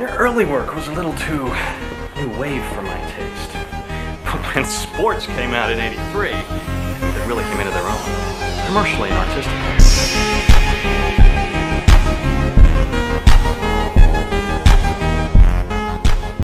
Their early work was a little too new wave for my taste. But when sports came out in 83, they really came into their own, commercially and artistically.